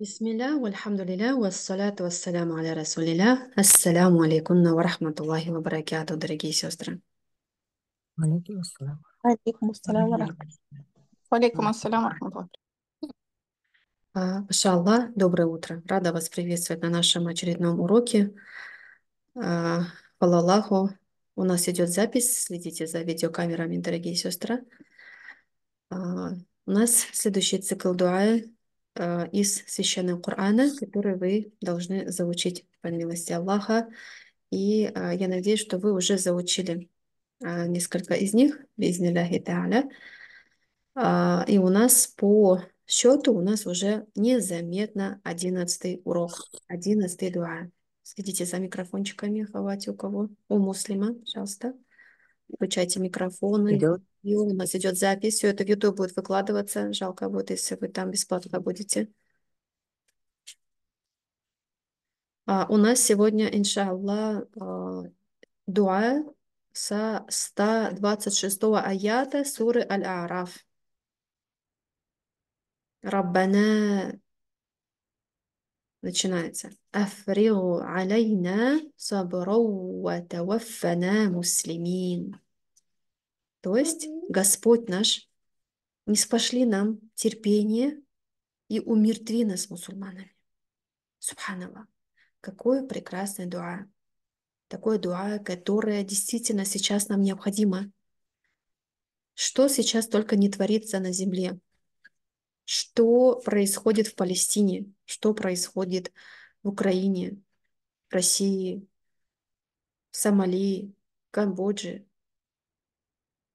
Бисмилля, вальхамдулилля, вассаляту вассаляму аля расулилля, ассаляму алейкунна варахматуллахи вабаракяту, дорогие сестры. Алейкум ассалям. Алейкум ассаляму. Алейкум ассалям. А, Машалла, доброе утро. Рада вас приветствовать на нашем очередном уроке. А, Аллаху. У нас идет запись, следите за видеокамерами, дорогие сестры. А, у нас следующий цикл дуая из Священного Корана, который вы должны заучить по милости Аллаха. И а, я надеюсь, что вы уже заучили а, несколько из них, бизнилляхи та'аля. А, И у нас по счету у нас уже незаметно одиннадцатый урок, одиннадцатый дуа. Следите за микрофончиками, хватит у кого. У муслима, пожалуйста. Включайте микрофоны. Идет? И у нас идет запись. Все это в YouTube будет выкладываться. Жалко будет, если вы там бесплатно будете. А, у нас сегодня, иншаллах, а, дуа со 126 аята суры Аль-А'раф. Раббана начинается. Афригу алейна сабрау ва муслимин. То есть, Господь наш, не спошли нам терпение и умертви нас мусульманами. Субханаллах. Какое прекрасное дуа. Такое дуа, которое действительно сейчас нам необходимо. Что сейчас только не творится на земле. Что происходит в Палестине, что происходит в Украине, России, в Сомали, Камбодже,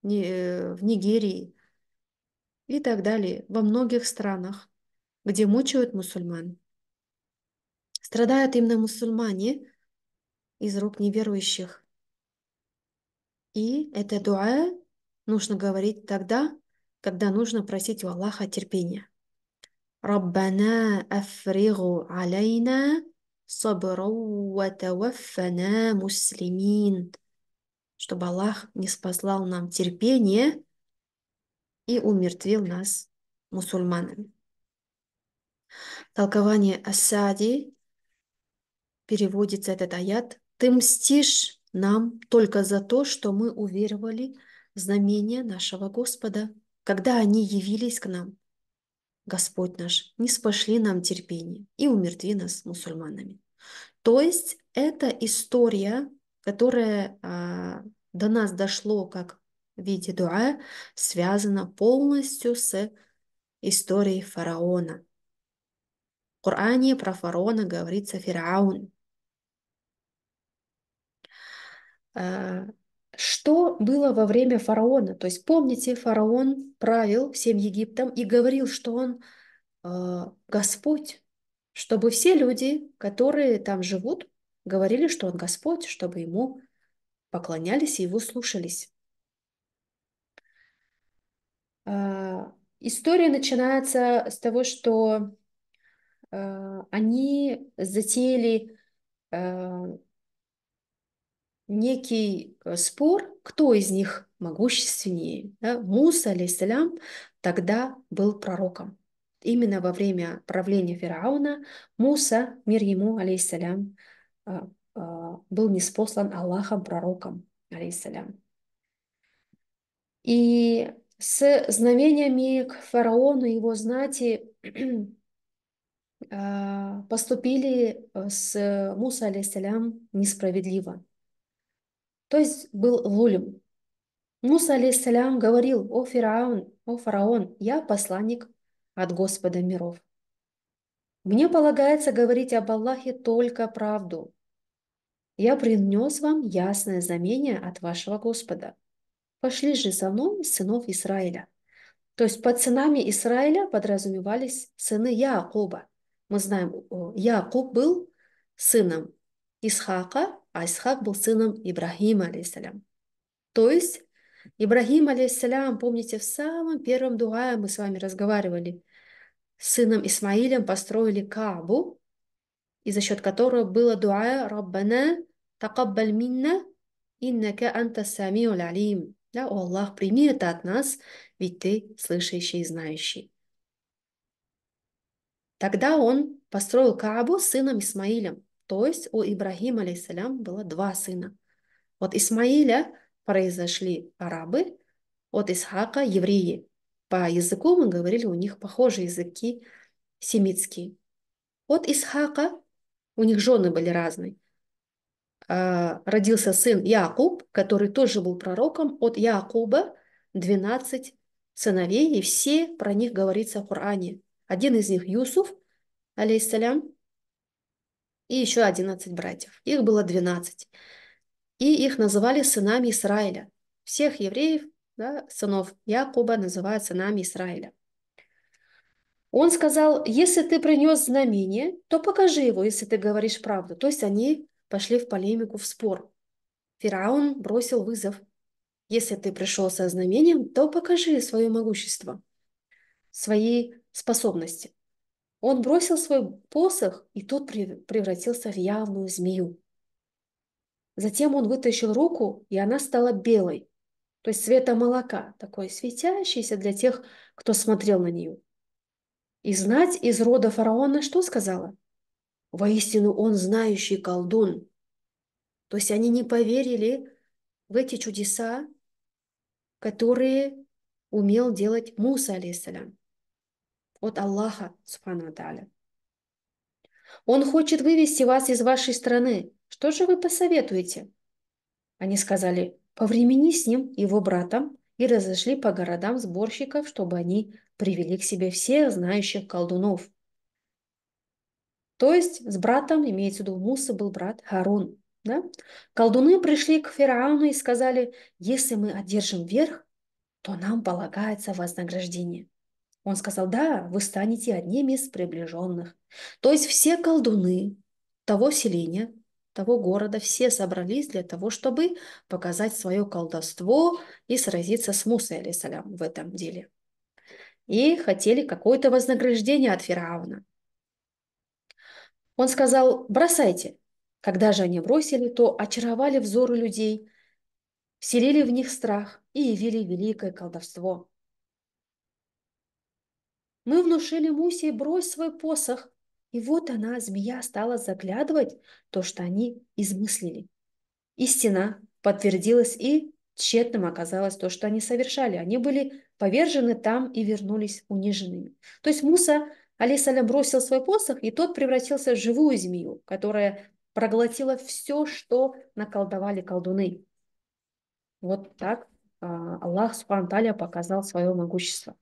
в Нигерии и так далее, во многих странах, где мучают мусульман. Страдают именно мусульмане из рук неверующих. И это дуа нужно говорить тогда, когда нужно просить у Аллаха терпения. ربنا أفرغ علينا صبرا وتوفنا مسلمين чтобы Аллах не спаслал нам терпение и умертвил нас мусульманами. Толкование Асади переводится этот аят «Ты мстишь нам только за то, что мы уверовали в знамение нашего Господа, когда они явились к нам. Господь наш, не спошли нам терпение и умертви нас мусульманами». То есть это история, которая а, до нас дошло как в виде дуа, связана полностью с историей фараона. В Коране про фараона говорится Фираун. А, Что было во время фараона? То есть помните, фараон правил всем Египтом и говорил, что он а, Господь, чтобы все люди, которые там живут, говорили, что он Господь, чтобы ему поклонялись и его слушались. А, История начинается с того, что а, они затеяли а, некий э, спор, кто из них могущественнее. Да? Муса, алейсалям, тогда был пророком. Именно во время правления Фирауна Муса, мир ему, алейсалям, был неспослан Аллахом пророком, алейсалям. И с знамениями к фараону и его знати а, поступили э, с Муса, алейсалям, несправедливо. То есть был лулем. Муса, алейсалям, говорил, о фараон, о фараон, я посланник от Господа миров. Мне полагается говорить об Аллахе только правду. Я принес вам ясное знамение от вашего Господа. Пошли же за мной сынов Израиля. То есть под сынами Израиля подразумевались сыны Яакуба. Мы знаем, о, Яакуб был сыном Исхака, а Исхак был сыном Ибрахима, алейсалям. То есть Ибрахим, алейсалям, помните, в самом первом дуае мы с вами разговаривали, с сыном Исмаилем построили Каабу, и за счет которого было дуа «Раббана такаббаль минна, иннака анта самиуль алим». Да, о Аллах, прими это от нас, ведь ты слышащий и знающий. Тогда он построил Каабу с сыном Исмаилем. То есть у Ибрагима, алейсалям, было два сына. От Исмаиля произошли арабы, от Исхака – евреи. По языку мы говорили, у них похожие языки семитские. От Исхака, у них жены были разные, родился сын Якуб, который тоже был пророком. От Якуба 12 сыновей, и все про них говорится в Коране. Один из них Юсуф, алейхиссалям, и еще 11 братьев. Их было 12. И их называли сынами Израиля. Всех евреев, да, сынов Якуба называют сынами Израиля. Он сказал, если ты принес знамение, то покажи его, если ты говоришь правду. То есть они пошли в полемику, в спор. Фараон бросил вызов. Если ты пришел со знамением, то покажи свое могущество, свои способности. Он бросил свой посох, и тот превратился в явную змею. Затем он вытащил руку, и она стала белой, то есть цвета молока, такой светящийся для тех, кто смотрел на нее. И знать из рода фараона что сказала? Воистину он знающий колдун. То есть они не поверили в эти чудеса, которые умел делать Муса, алейсалям, от Аллаха, субхану та'аля. Он хочет вывести вас из вашей страны. Что же вы посоветуете? Они сказали, повремени с ним, его братом, и разошли по городам сборщиков, чтобы они привели к себе всех знающих колдунов. То есть с братом, имеется в виду Муса был брат Харун. Да? Колдуны пришли к фараону и сказали, если мы одержим верх, то нам полагается вознаграждение. Он сказал, да, вы станете одними из приближенных. То есть все колдуны того селения, того города, все собрались для того, чтобы показать свое колдовство и сразиться с Мусой, алейсалям, в этом деле. И хотели какое-то вознаграждение от фараона. Он сказал, бросайте. Когда же они бросили, то очаровали взоры людей, вселили в них страх и явили великое колдовство. Мы внушили Мусе, брось свой посох. И вот она, змея, стала заглядывать то, что они измыслили. Истина подтвердилась, и тщетным оказалось то, что они совершали. Они были повержены там и вернулись униженными. То есть Муса Алисалям бросил свой посох, и тот превратился в живую змею, которая проглотила все, что наколдовали колдуны. Вот так а, Аллах Субхану показал свое могущество.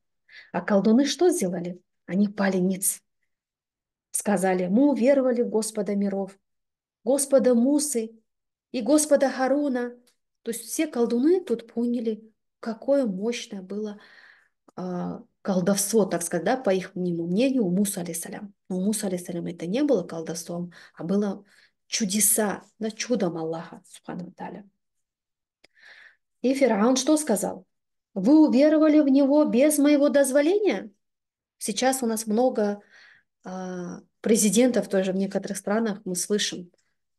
А колдуны что сделали? Они пали ниц. Сказали, мы уверовали в Господа миров, Господа Мусы и Господа Харуна. То есть все колдуны тут поняли, какое мощное было а, колдовство, так сказать, да, по их мнению, у Муса, алейсалям. Но у Муса, алейсалям, это не было колдовством, а было чудеса, да, чудом Аллаха, субхану таля. И Фараон что сказал? Вы уверовали в него без моего дозволения? Сейчас у нас много а, президентов тоже в некоторых странах мы слышим,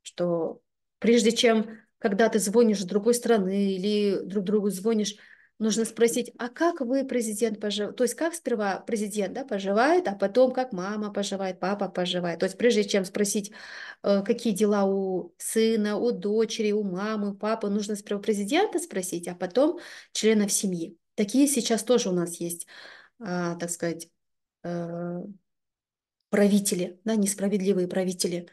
что прежде чем, когда ты звонишь с другой страны или друг другу звонишь, нужно спросить, а как вы, президент, поживаете? То есть как сперва президент да, поживает, а потом как мама поживает, папа поживает. То есть прежде чем спросить, э, какие дела у сына, у дочери, у мамы, у папы, нужно сперва президента спросить, а потом членов семьи. Такие сейчас тоже у нас есть, а, так сказать, э, правители, да, несправедливые правители.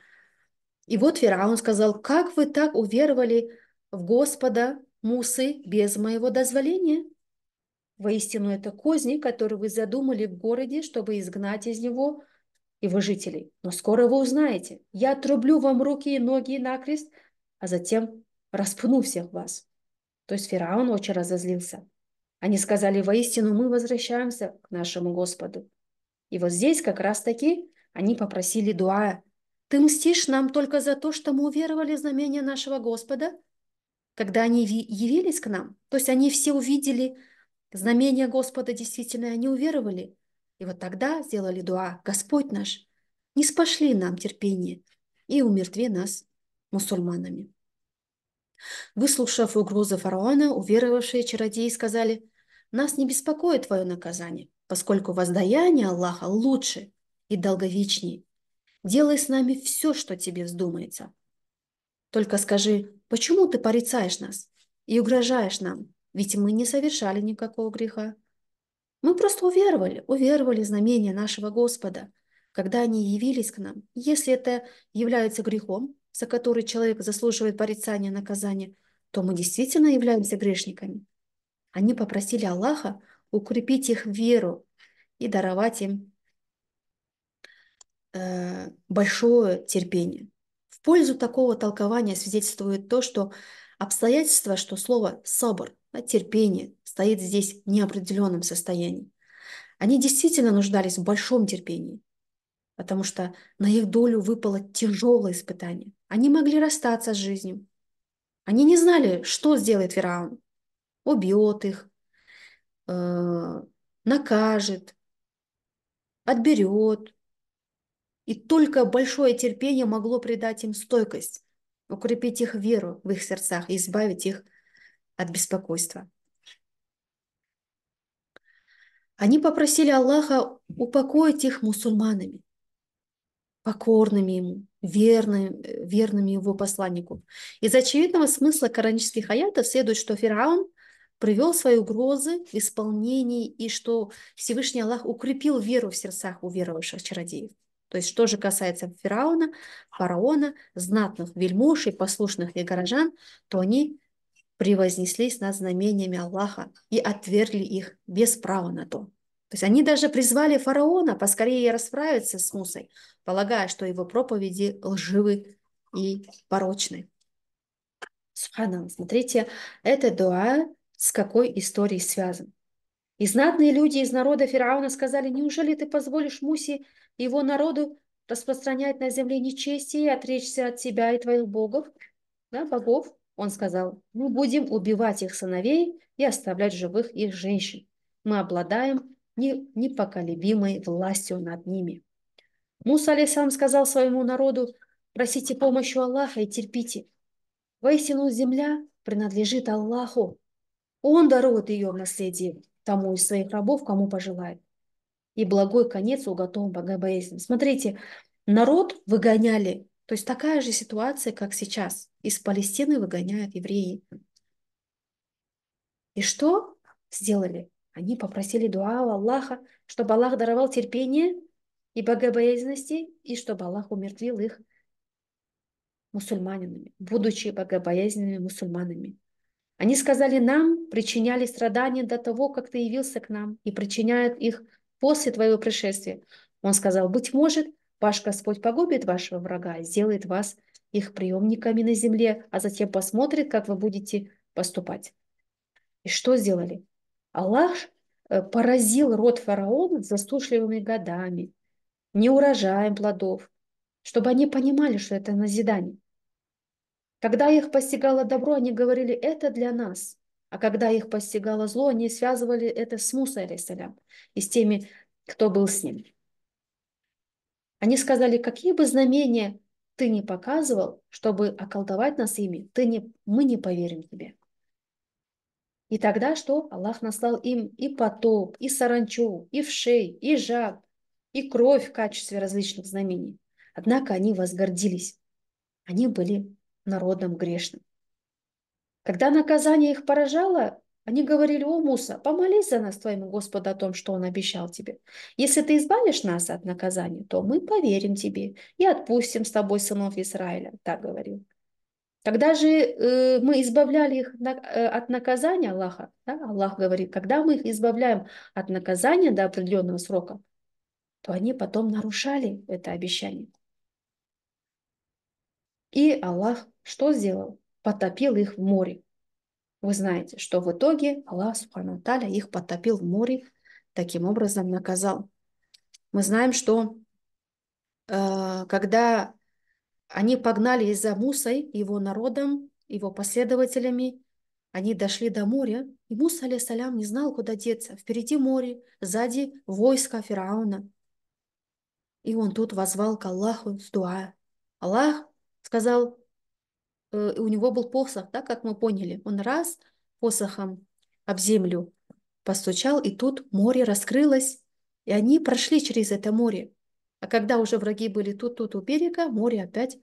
И вот Фераун сказал, как вы так уверовали в Господа, Мусы без моего дозволения. Воистину, это козни, которые вы задумали в городе, чтобы изгнать из него его жителей. Но скоро вы узнаете. Я отрублю вам руки и ноги накрест, а затем распну всех вас. То есть Фараон очень разозлился. Они сказали, воистину мы возвращаемся к нашему Господу. И вот здесь как раз-таки они попросили дуая. Ты мстишь нам только за то, что мы уверовали в знамение нашего Господа? Когда они явились к нам, то есть они все увидели знамение Господа действительно, они уверовали. И вот тогда сделали дуа, Господь наш, не спошли нам терпение и умертви нас мусульманами. Выслушав угрозы фараона, уверовавшие чародеи сказали, нас не беспокоит твое наказание, поскольку воздаяние Аллаха лучше, и долговечнее. Делай с нами все, что тебе вздумается. Только скажи, почему ты порицаешь нас и угрожаешь нам? Ведь мы не совершали никакого греха. Мы просто уверовали, уверовали знамения нашего Господа, когда они явились к нам. Если это является грехом, за который человек заслуживает порицания наказания, то мы действительно являемся грешниками. Они попросили Аллаха укрепить их веру и даровать им э, большое терпение. Пользу такого толкования свидетельствует то, что обстоятельства, что слово «собор», терпение, стоит здесь в неопределенном состоянии. Они действительно нуждались в большом терпении, потому что на их долю выпало тяжелое испытание. Они могли расстаться с жизнью. Они не знали, что сделает Фераон. Убьет их, э, накажет, отберет. И только большое терпение могло придать им стойкость, укрепить их веру в их сердцах и избавить их от беспокойства. Они попросили Аллаха упокоить их мусульманами, покорными ему, верными, верными его посланнику. Из очевидного смысла коранических аятов следует, что Фираун привел свои угрозы в исполнении и что Всевышний Аллах укрепил веру в сердцах уверовавших чародеев. То есть, что же касается Фирауна, фараона, знатных вельмож и послушных и горожан, то они превознеслись над знамениями Аллаха и отвергли их без права на то. То есть они даже призвали фараона поскорее расправиться с Мусой, полагая, что его проповеди лживы и порочны. Субханаллах, смотрите, это дуа с какой историей связан. И знатные люди из народа Фирауна сказали, неужели ты позволишь Мусе его народу распространять на земле нечестие и отречься от себя и твоих богов, да, богов? Он сказал, мы будем убивать их сыновей и оставлять живых их женщин. Мы обладаем непоколебимой властью над ними. Муса алейсалам сказал своему народу, просите помощи Аллаха и терпите. Воистину земля принадлежит Аллаху. Он дарует ее в наследие тому из своих рабов, кому пожелает. И благой конец уготован богобоязненным. Смотрите, народ выгоняли то есть такая же ситуация, как сейчас. Из Палестины выгоняют евреи. И что сделали? Они попросили дуа у Аллаха, чтобы Аллах даровал терпение и богобоязненности, и чтобы Аллах умертвил их мусульманинами, будучи богобоязненными мусульманами. Они сказали нам, причиняли страдания до того, как ты явился к нам, и причиняют их после твоего пришествия. Он сказал, быть может, Ваш Господь погубит вашего врага, сделает вас их приемниками на земле, а затем посмотрит, как вы будете поступать. И что сделали? Аллах э, поразил род фараона засушливыми годами, неурожаем плодов, чтобы они понимали, что это назидание. Когда их постигало добро, они говорили, это для нас. А когда их постигало зло, они связывали это с Мусой, алейсалям, и с теми, кто был с ним. Они сказали, какие бы знамения ты не показывал, чтобы околдовать нас ими, ты не, мы не поверим тебе. И тогда что? Аллах наслал им и потоп, и саранчу, и вшей, и жаб, и кровь в качестве различных знамений. Однако они возгордились. Они были народом грешным. Когда наказание их поражало, они говорили, о, Муса, помолись за нас твоему Господу о том, что Он обещал тебе. Если ты избавишь нас от наказания, то мы поверим тебе и отпустим с тобой сынов Израиля, так говорил. Когда же э, мы избавляли их на, э, от наказания Аллаха, да, Аллах говорит, когда мы их избавляем от наказания до определенного срока, то они потом нарушали это обещание. И Аллах что сделал? Потопил их в море. Вы знаете, что в итоге Аллах Субхану их потопил в море, таким образом наказал. Мы знаем, что э, когда они погнали за Мусой, его народом, его последователями, они дошли до моря, и Муса, алейсалям, не знал, куда деться. Впереди море, сзади войско Фирауна. И он тут возвал к Аллаху с дуа. Аллах сказал, у него был посох, да, как мы поняли. Он раз посохом об землю постучал, и тут море раскрылось, и они прошли через это море. А когда уже враги были тут-тут у берега, море опять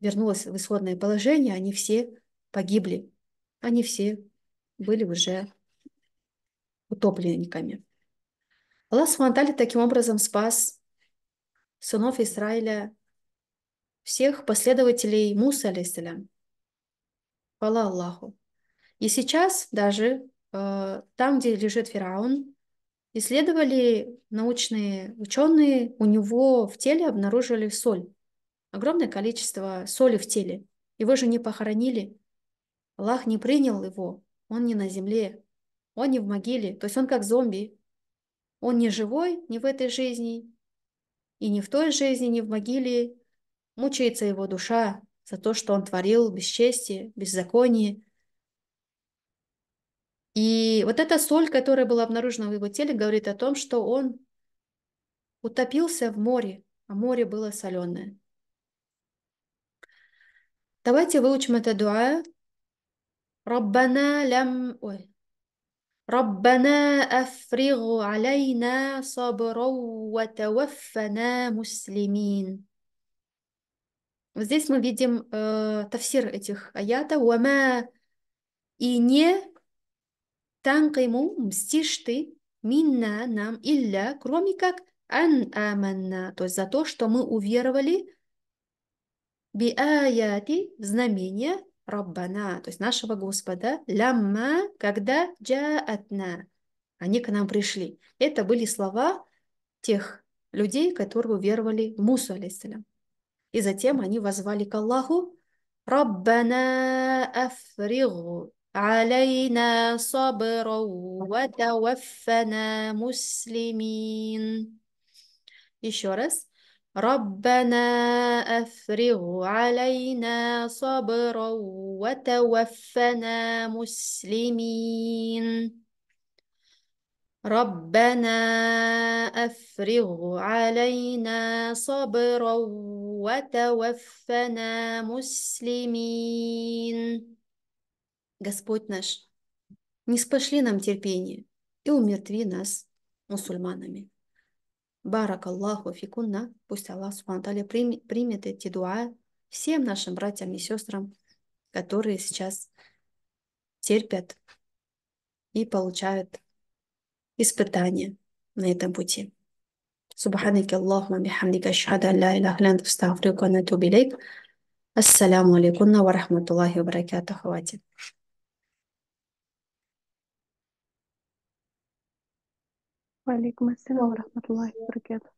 вернулось в исходное положение, они все погибли. Они все были уже утопленниками. Аллах Субтитры таким образом спас сынов Израиля, всех последователей Муса, алейсалям. Хвала Аллаху. И сейчас даже э, там, где лежит Фараон, исследовали научные ученые, у него в теле обнаружили соль. Огромное количество соли в теле. Его же не похоронили. Аллах не принял его. Он не на земле. Он не в могиле. То есть он как зомби. Он не живой ни в этой жизни, и ни в той жизни, ни в могиле. Мучается его душа за то, что он творил бесчестие, беззаконие. И вот эта соль, которая была обнаружена в его теле, говорит о том, что он утопился в море, а море было соленое. Давайте выучим это дуа. Раббана лям... Ой. Раббана афригу алейна сабра ва муслимин. Здесь мы видим э, тафсир этих аята. Уама и не танкайму мстишь ты минна нам илля, кроме как ан аманна, то есть за то, что мы уверовали би аяти знамения Раббана, то есть нашего Господа, лямма, когда джаатна, они к нам пришли. Это были слова тех людей, которые уверовали в Мусу, алейсалям. И затем они возвали к Аллаху, Раббана афригу علينا صبرا وتوفنا مسلمين. Еще раз. ربنا أفرغ علينا صبرا وتوفنا مسلمين ربنا أفرغ علينا صبرا وتوفنا مسلمين Господь наш, не спошли нам терпение и умертви нас мусульманами. Барак Аллаху фикунна. Пусть Аллах Субхану примет эти дуа всем нашим братьям и сестрам, которые сейчас терпят и получают испытания на этом пути. سبحانك اللهم بحمدك أشهد أن لا إله إلا أنت أستغفرك ونتوب إليك. السلام عليكم ورحمة الله وبركاته أخواتي. وعليكم السلام ورحمة الله وبركاته